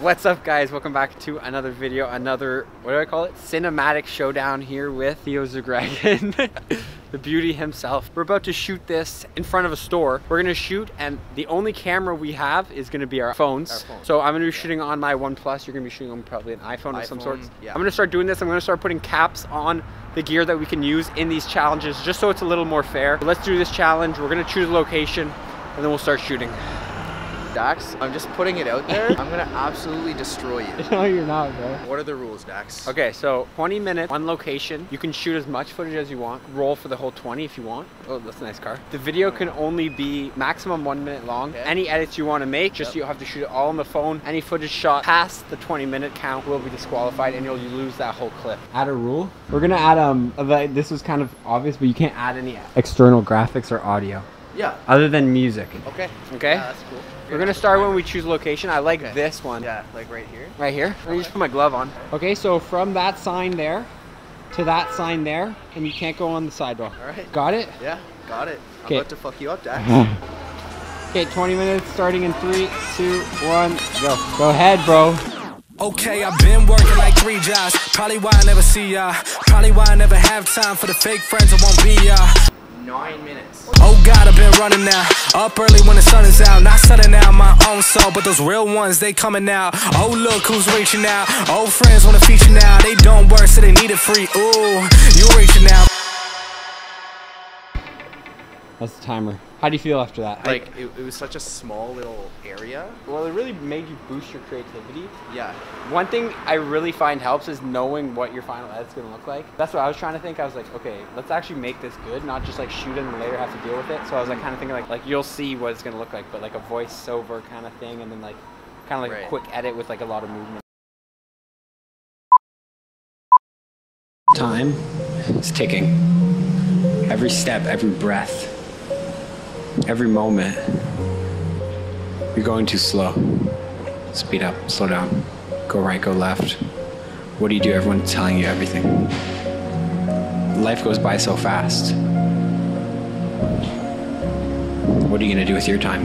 What's up guys? Welcome back to another video, another, what do I call it? Cinematic showdown here with Theo Zgraggen, the beauty himself. We're about to shoot this in front of a store. We're gonna shoot and the only camera we have is gonna be our phones. Our phones. So I'm gonna be shooting on my OnePlus. You're gonna be shooting on probably an iPhone, of some sort. yeah. I'm gonna start doing this. I'm gonna start putting caps on the gear that we can use in these challenges just so it's a little more fair. Let's do this challenge. We're gonna choose a location and then we'll start shooting. Dax, I'm just putting it out there. I'm gonna absolutely destroy you. no, you're not, bro. What are the rules, Dax? Okay, so 20 minutes, one location. You can shoot as much footage as you want. Roll for the whole 20 if you want. Oh, that's a nice car. The video can only be maximum one minute long. Okay. Any edits you want to make, just Yep. you have to shoot it all on the phone. Any footage shot past the 20 minute count will be disqualified and you'll lose that whole clip. Add a rule. We're gonna add um. This was kind of obvious, but you can't add any external graphics or audio Yeah. other than music. Okay. Okay. Yeah, that's cool. We're gonna start when we choose location. I like Okay. this one. Yeah, like right here. Right here. Let me just put my glove on. Okay, so from that sign there to that sign there, and you can't go on the sidewalk. All right. Got it? Yeah, got it. I'm Okay. about to fuck you up, Dax. Okay, 20 minutes starting in three, two, one, go. Go ahead, bro. Okay, I've been working like three jobs. Probably why I never see ya. Probably why I never have time for the fake friends I won't be ya. Nine minutes. Oh God, I've been running now. Up early when the sun is out. Not setting out my own soul, but those real ones, they coming out. Oh, look who's reaching out. Old friends wanna feature now. They don't work, so they need it free. Ooh, you reaching out. That's the timer. How do you feel after that? Like it, it was such a small little area. well, it really made you boost your creativity. Yeah. One thing I really find helps is knowing what your final edit's gonna look like. That's what I was trying to think. I was like, okay, let's actually make this good, not just like shoot it and later have to deal with it. So I was like mm. kind of thinking like, like you'll see what it's gonna look like, but like a voiceover kind of thing, and then like kind of like a quick edit with like a lot of movement. Time is ticking. Every step, every breath, every moment. You're going too slow. Speed up, slow down, go right, go left. What do you do? Everyone's telling you everything. Life goes by so fast. What are you gonna do with your time?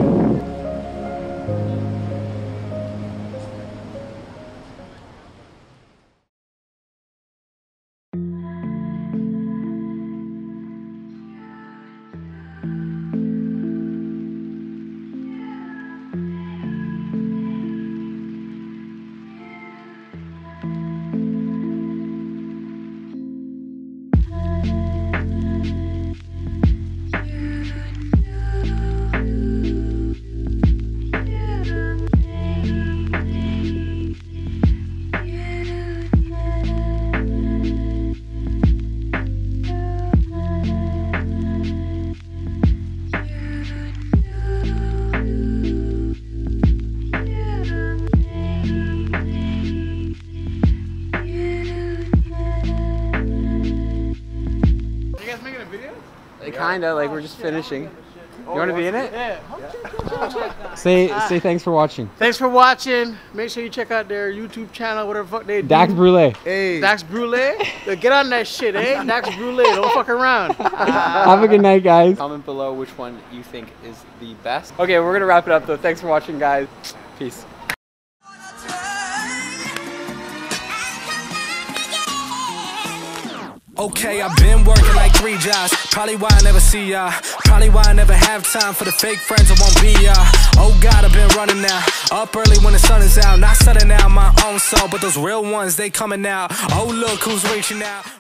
Video? Kinda, like we're just finishing. You wanna be in it? Yeah. Say say thanks for watching. Thanks for watching. Make sure you check out their YouTube channel, whatever fuck they do. Dax Brule. Hey. Dax Brule. Get on that shit, eh? Dax Brule. Don't fuck around. Have a good night, guys. Comment below which one you think is the best. Okay, we're gonna wrap it up though. Thanks for watching, guys. Peace. Okay, I've been working like three jobs. Probably why I never see ya. Probably why I never have time for the fake friends I won't be ya. Oh God, I've been running now. Up early when the sun is out. Not setting out my own soul, but those real ones, they coming out. Oh, look who's reaching out.